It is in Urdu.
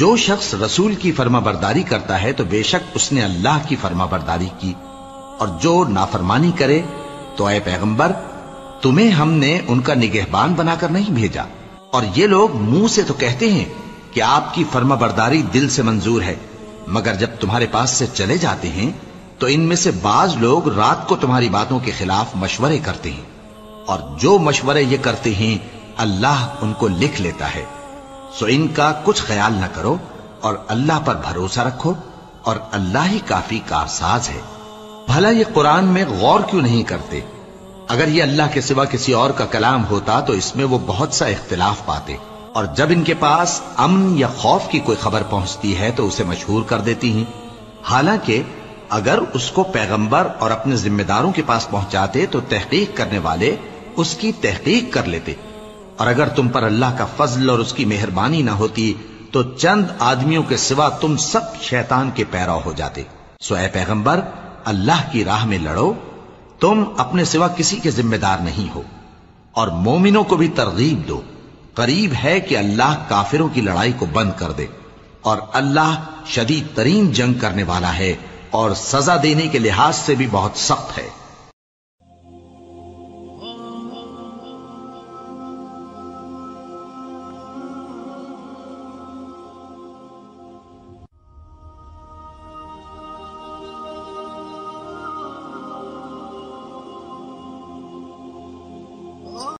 جو شخص رسول کی فرما برداری کرتا ہے تو بے شک اس نے اللہ کی فرما برداری کی اور جو نافرمانی کرے تو اے پیغمبر، تمہیں ہم نے ان کا نگہبان بنا کر نہیں بھیجا۔ اور یہ لوگ منہ سے تو کہتے ہیں کہ آپ کی فرما برداری دل سے منظور ہے، مگر جب تمہارے پاس سے چلے جاتے ہیں تو ان میں سے بعض لوگ رات کو تمہاری باتوں کے خلاف مشورے کرتے ہیں۔ اور جو مشورے یہ کرتے ہیں، اللہ ان کو لکھ لیتا ہے۔ سو ان کا کچھ خیال نہ کرو اور اللہ پر بھروسہ رکھو اور اللہ ہی کافی کارساز ہے۔ بھلا یہ قرآن میں غور کیوں نہیں کرتے؟ اگر یہ اللہ کے سوا کسی اور کا کلام ہوتا تو اس میں وہ بہت سا اختلاف پاتے۔ اور جب ان کے پاس امن یا خوف کی کوئی خبر پہنچتی ہے تو اسے مشہور کر دیتی ہیں۔ حالانکہ اگر اس کو پیغمبر اور اپنے ذمہ داروں کے پاس پہنچاتے تو تحقیق کرنے والے اس کی تحقیق کر لیتے۔ اور اگر تم پر اللہ کا فضل اور اس کی مہربانی نہ ہوتی، تو چند آدمیوں کے سوا تم سب شیطان کے پیرا ہو جاتے۔ سو اے پیغمبر، اللہ کی راہ میں لڑو۔ تم اپنے سوا کسی کے ذمہ دار نہیں ہو۔ اور مومنوں کو بھی ترغیب دو۔ قریب ہے کہ اللہ کافروں کی لڑائی کو بند کر دے۔ اور اللہ شدید ترین جنگ کرنے والا ہے اور سزا دینے کے لحاظ سے بھی بہت سخت ہے۔